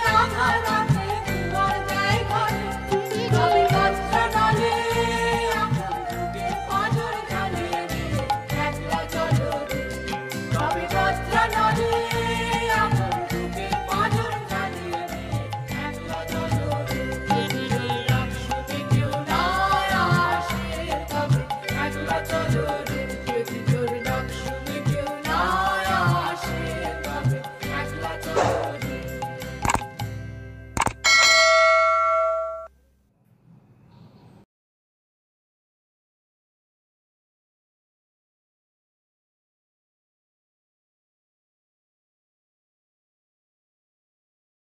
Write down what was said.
Radha Radhe